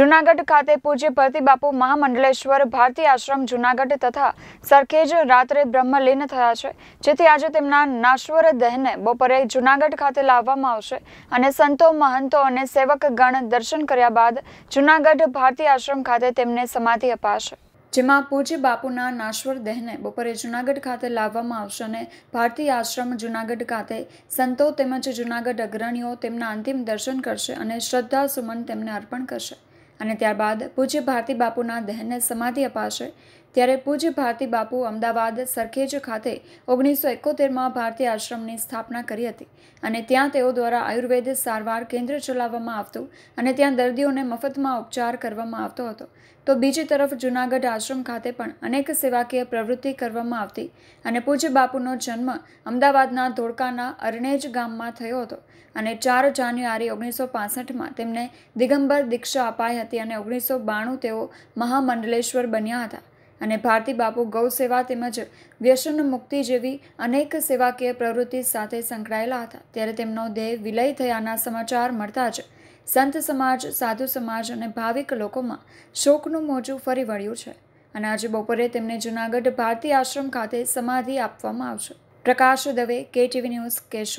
જૂનાગઢ ખાતે પૂજ્ય પ્રતિબાપુ મહામંડલેશ્વર ભારતી આશ્રમ જૂનાગઢ તથા સરખેજ રાત્રે બ્રહ્મલીન થયા છે, જેથી આજે તેમના નાશ્વર દેહને બપોરે જૂનાગઢ ખાતે લાવવામાં આવશે અને સંતો, મહંતો અને સેવકગણ દર્શન કર્યા બાદ જૂનાગઢ ભારતી આશ્રમ ખાતે તેમને સમાધિ અપાશે. જેમાં પૂજ્ય બાપુના નાશ્વર દેહને બપોરે જૂનાગઢ ખાતે લાવવામાં આવશે અને ભારતીય આશ્રમ જૂનાગઢ ખાતે સંતો તેમજ જૂનાગઢ અગ્રણીઓ તેમના અંતિમ દર્શન કરશે અને શ્રદ્ધા સુમન તેમને અર્પણ કરશે. અને ત્યારબાદ પૂજ્ય ભારતી બાપુના દહેનને સમાધિ અપાશે. ત્યારે પૂજ્ય ભારતી બાપુ અમદાવાદ સરખેજ ખાતે ઓગણીસો એકોતેરમાં ભારતીય આશ્રમની સ્થાપના કરી હતી અને ત્યાં તેઓ દ્વારા આયુર્વેદ સારવાર કેન્દ્ર ચલાવવામાં આવતું અને ત્યાં દર્દીઓને મફતમાં ઉપચાર કરવામાં આવતો હતો. તો બીજી તરફ જૂનાગઢ આશ્રમ ખાતે પણ અનેક સેવાકીય પ્રવૃત્તિ કરવામાં આવતી અને પૂજ્ય બાપુનો જન્મ અમદાવાદના ધોળકાના અરણેજ ગામમાં થયો હતો અને ચાર જાન્યુઆરી ઓગણીસો પાસઠમાં તેમને દિગંબર દીક્ષા અપાઈ હતી અને ઓગણીસો બાણું તેઓ મહામંડલેશ્વર બન્યા હતા. અને ભારતી બાપુ ગૌ સેવા તેમજ વ્યસન મુક્તિ જેવી અનેક સેવાકીય પ્રવૃત્તિ સાથે સંકળાયેલા હતા. ત્યારે તેમનો દેહ વિલય થયાના સમાચાર મળતા જ સંત સમાજ, સાધુ સમાજ અને ભાવિક લોકોમાં શોકનું મોજું ફરી વળ્યું છે અને આજે બપોરે તેમને જૂનાગઢ ભારતી આશ્રમ ખાતે સમાધિ આપવામાં આવશે. પ્રકાશ દવે, કેટીવી ન્યૂઝ કેશો